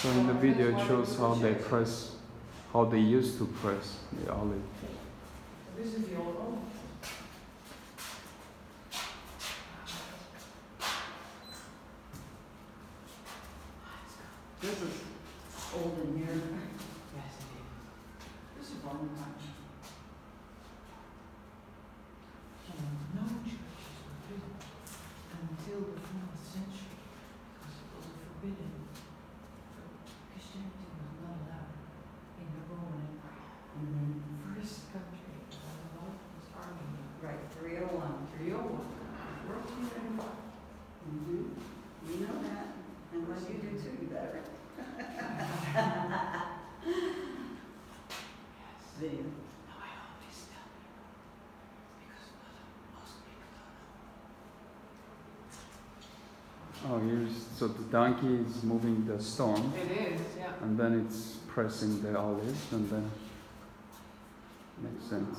So in the video it shows how they press, how they used to press the olive. This is the old one. This is old in here. Yes, it is. This is one time. No churches were built until the fourth century because it was forbidden. Christianity was not allowed in the Roman Empire. Mhm. First country that allowed was Armenia. Right, three oh one. Three one. World War One. Mm-hmm. You know that, and when you do too, you better. Video. Now I always tell people because most people don't know. Oh, here's, so the donkey is moving the stone It is, yeah. and then it's pressing the olive and then makes sense.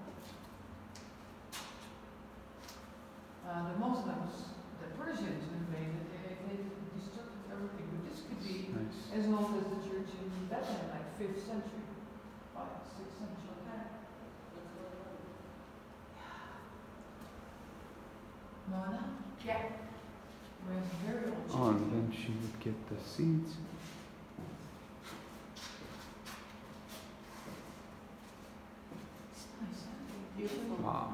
fifth century, five, sixth century. Mona? Yeah. Oh, and then she would get the seeds. It's nice. Beautiful. Wow.